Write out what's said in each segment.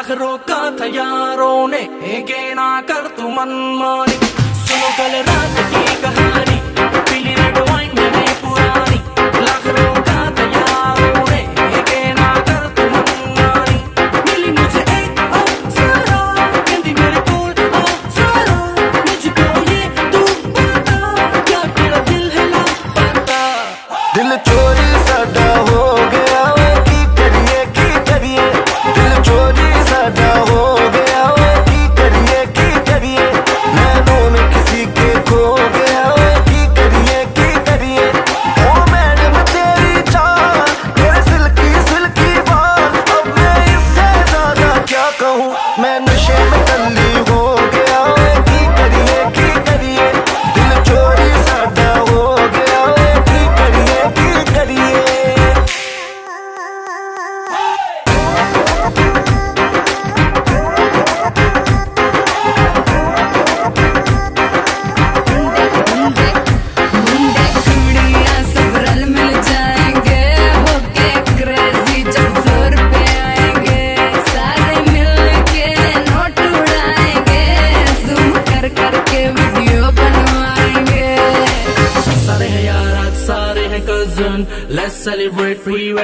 लाख रोका था यारों ने गेना कर तू मन मनमानी। सुनो कल रात की कहा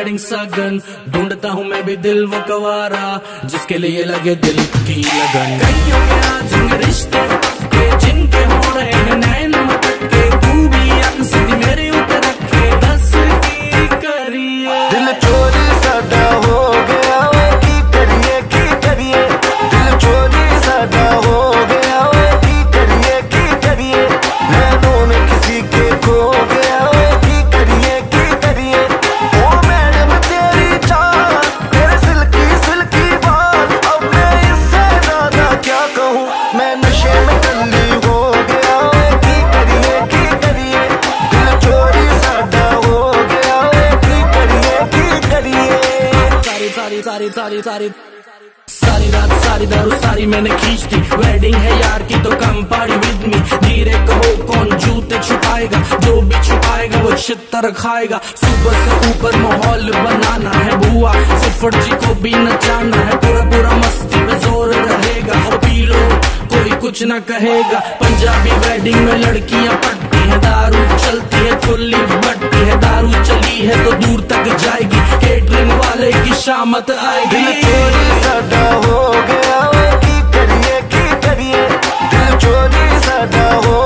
वेडिंग सगन ढूंढता हूँ मैं भी दिल वो कवारा, जिसके लिए लगे दिल की लगन। रिश्ते जिनके मेरे ऊपर रखे दस की करिए। दिल चोरी सदा हो गया। सारी मैंने खींच दी वेडिंग है यार की तो कम पाड़ी विद मी धीरे कहो कौन जूते छुपाएगा? जो भी छुपाएगा, वो छितर खाएगा। सुबह से ऊपर माहौल बनाना है बुआ। सिफर जी को भी नचाना है, पूरा पूरा मस्ती में ज़ोर रहेगा। और पी लो, कोई कुछ ना कहेगा। पंजाबी वेडिंग में लड़कियाँ पटती है, दारू चलती है चुल्ली बटती है। दारू चली है तो दूर तक जाएगी। केटरिंग वाले की शामत आएगी। हो गया। दिए दिल चोरी साडा हो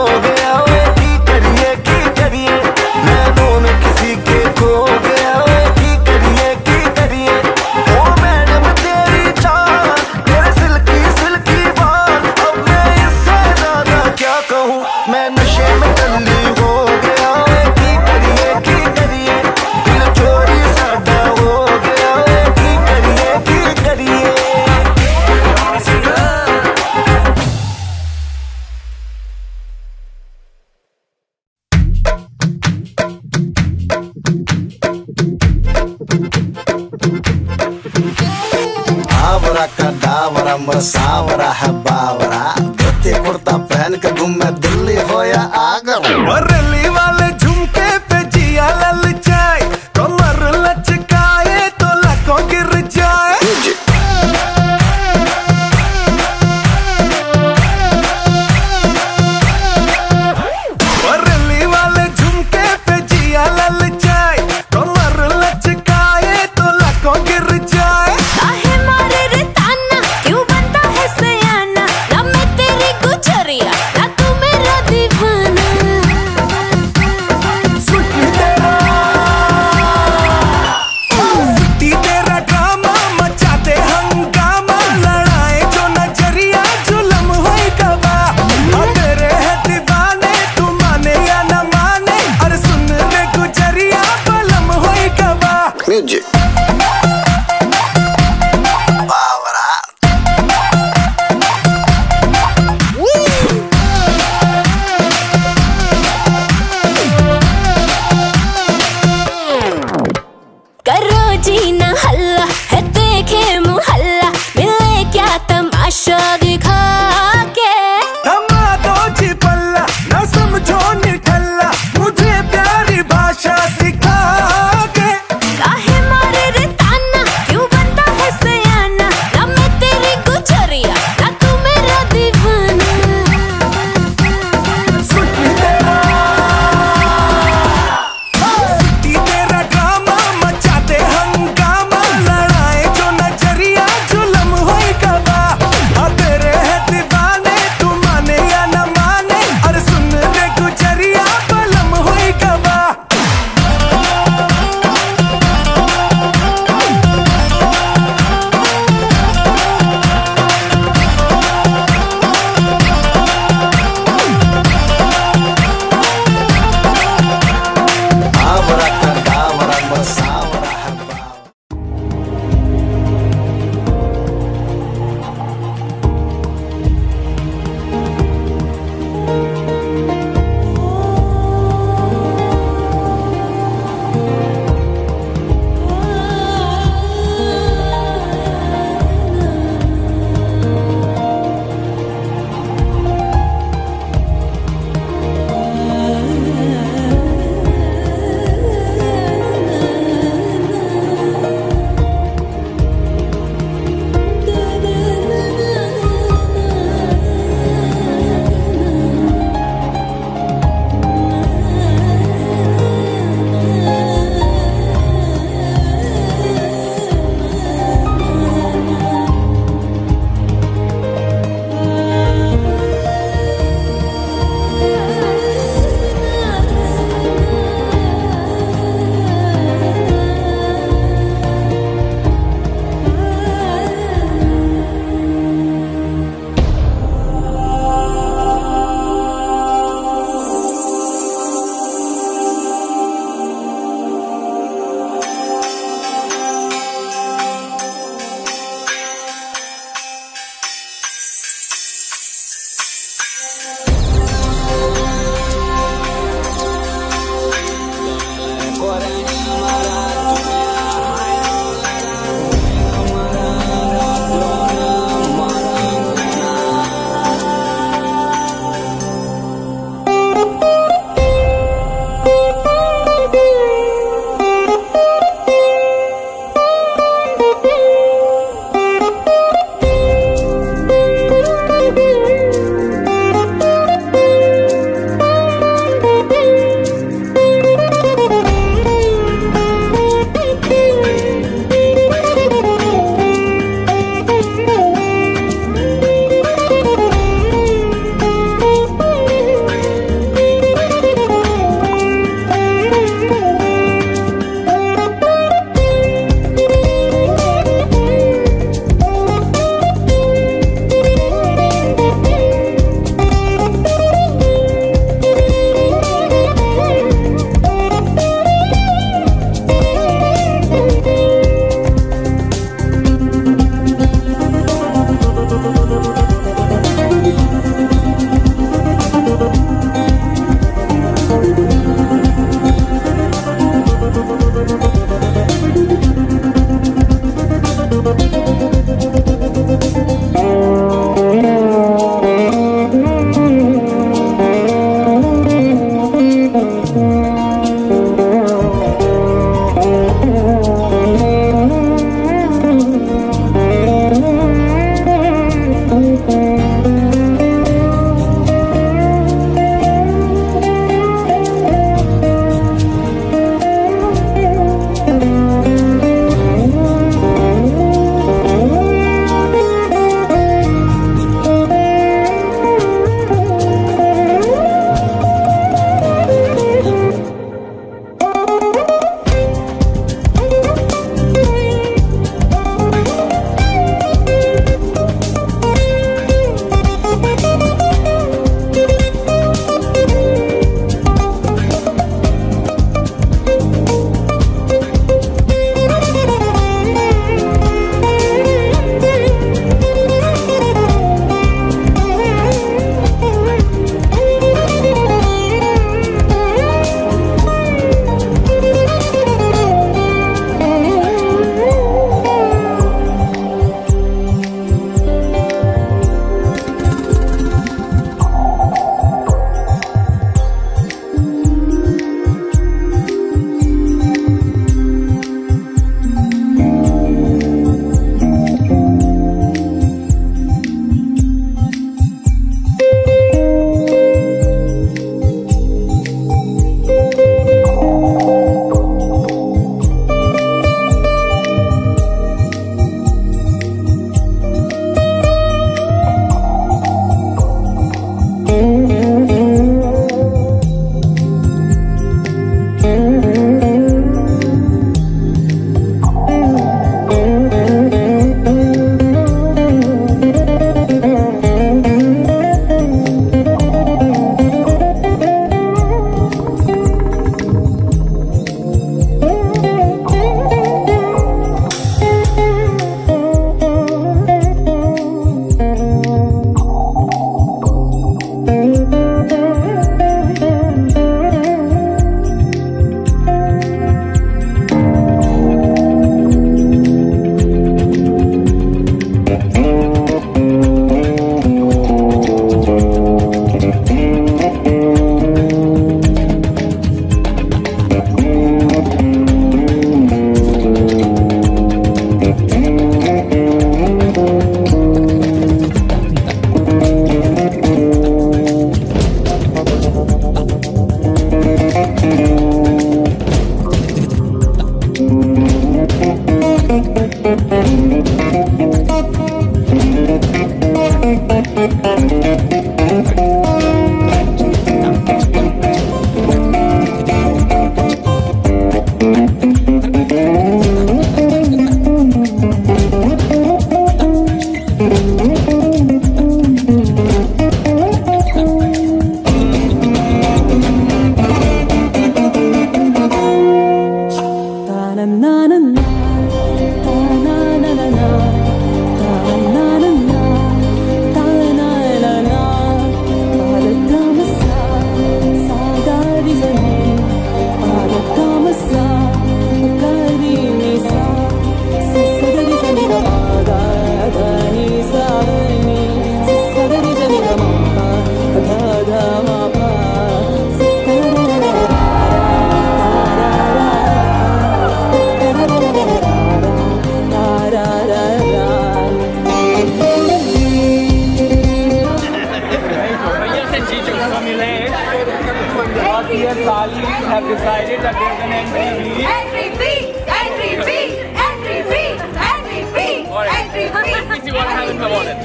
and angry bee. Angry bee! Angry bee! Angry bee! Angry bee! Angry bee! Angry bee! what happened in the morning.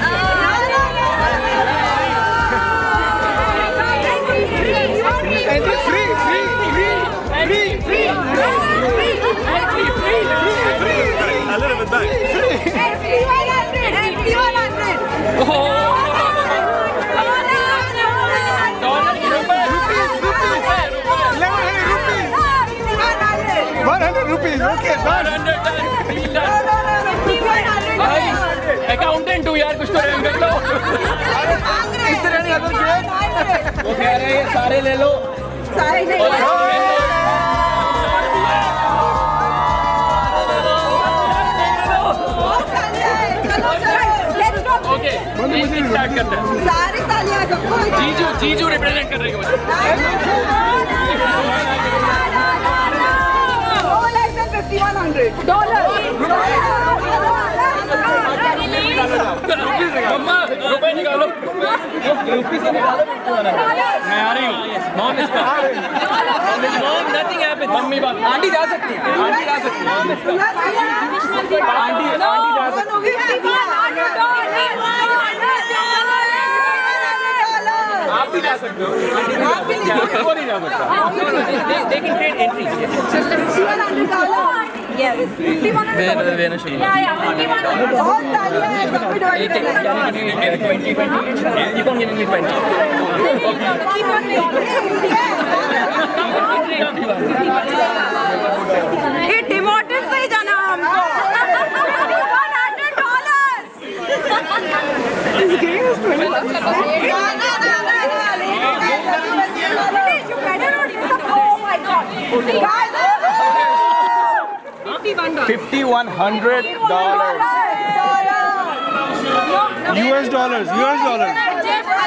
Deal done. भाई अकाउंटेंट हूँ यार कुछ तो रैंक कर लो वो कह रहे हैं सारे ले लो। ओके स्टार्ट करते हैं। सारी तालियाँ जीजू जीजू रिप्रेजेंट कर रहे हैं $100. मम्मा रुपए निकालो रुपी से निकालो मैं आ रही हूँ इसका मॉम नथिंग हैपेंस मम्मी बात आंटी जा सकती है आंटी जा सकती है आंटी आंटी जा सकती है आप सकते हो आंटी भी जा वो नहीं जा सकता दे कैन ट्रेड एंट्री देना देना शुरू twenty twenty keep on giving me twenty $5,100. US dollars, US dollars,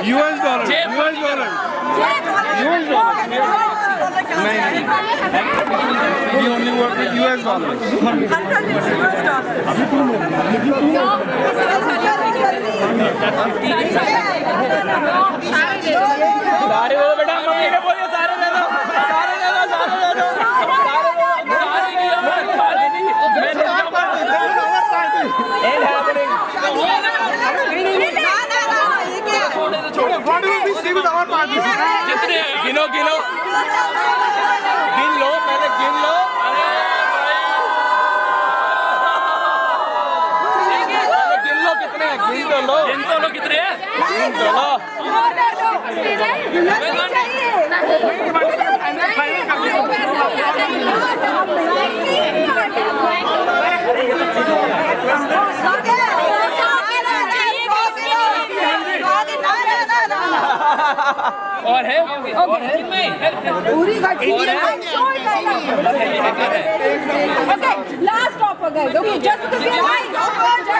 US dollars, US dollars, US dollars. We only work with US dollars. 100 US dollars. सारे दे दो बेटा मम्मी ने बोलिए सारे दे दो सारे दे दो सारे दे दो सारे नहीं हमारे सारे नहीं मैं नहीं जाऊँगा Ain't happening. What will we see with our party? कितने गिनो गिनो गिन लो पहले गिन लो अरे भाई पहले गिन लो कितने हैं तो तो हैं तो और है और है पूरी offer, guys. Okay, just because we Yeah.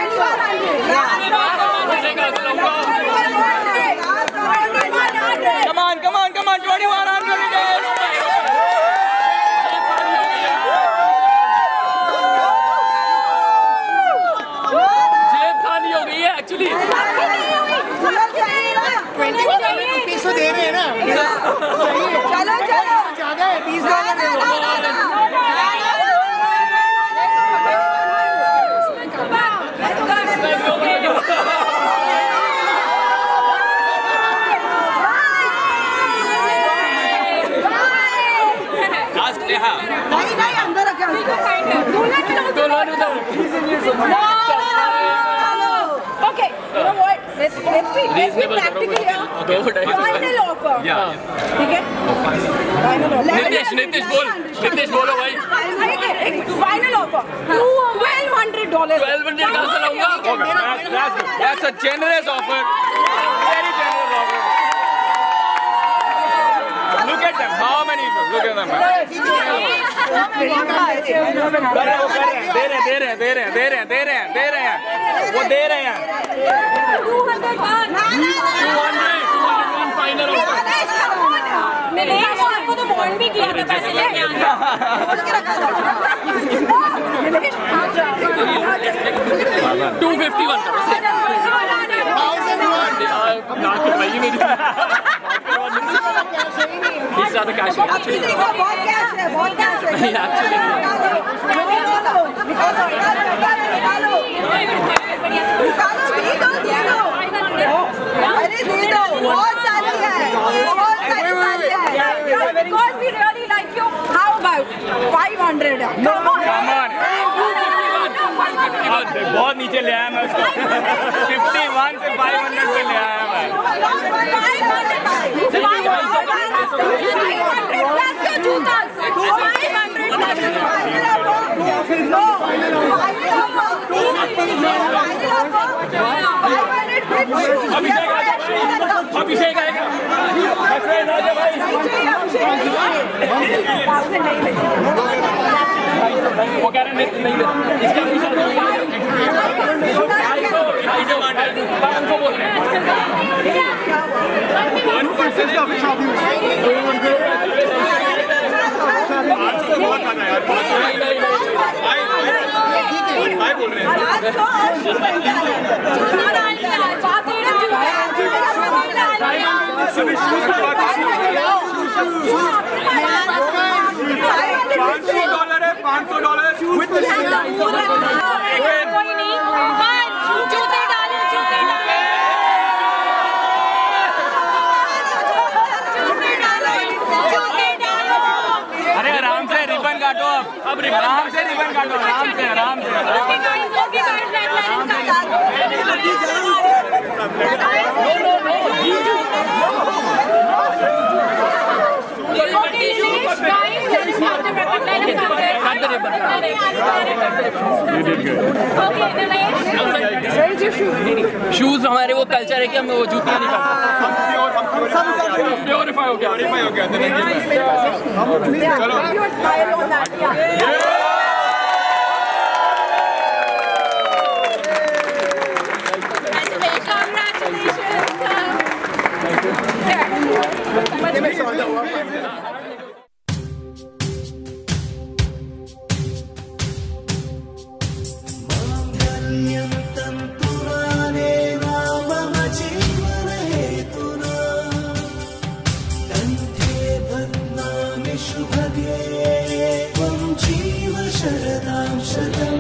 के लोग तो लो दो Okay, you know what? Let's let's be let's be practical here. Final offer. Yeah. ठीक है? Final offer. नितेश नितेश बोल नितेश बोलो भाई Final offer. Twelve hundred dollars. 1200 कहाँ से लाऊँगा that's a generous offer. Very generous offer. Look at them. How many? Look at them. दे रहे दे रहे दे रहे दे रहे हैं, दे रहे दे रहे हैं, वो दे रहे हैं. 200, 201 final offer. मैंने तो भी किया था पैसे लेके आना 251 करो से. ज़्यादा नहीं actually. बहुत कैश है बहुत कैश है. निकालो निकालो निकालो निकालो दे दो दे दो। अरे दे दो। बहुत सारी है बहुत सारी सारी है। because we really like you. How about 500 come on. Come on. बहुत नीचे ले आया मैं उसको। 51 से 500 पे ले आया मैं। अभिषेक आएगा friend, भाई वो कह रहे नहीं नहीं। इसका ढाई सौ ढाई सौ पाँच बोल रहे हैं बोल हैं तो आना है पाँच सौ डॉलर है पाँच सौ डॉलर कोई नहीं जूते डालो जूते डालो जूते डालो जूते डालो अरे आराम से रिबन काटो। अब आराम से आराम से आराम से शूज़ हमारे वो कल्चर है कि हमें वो जूतियाँ नहीं प्योरीफाई हो गया। प्योरीफाई शुभगे त्वं जीव शरदां शतम्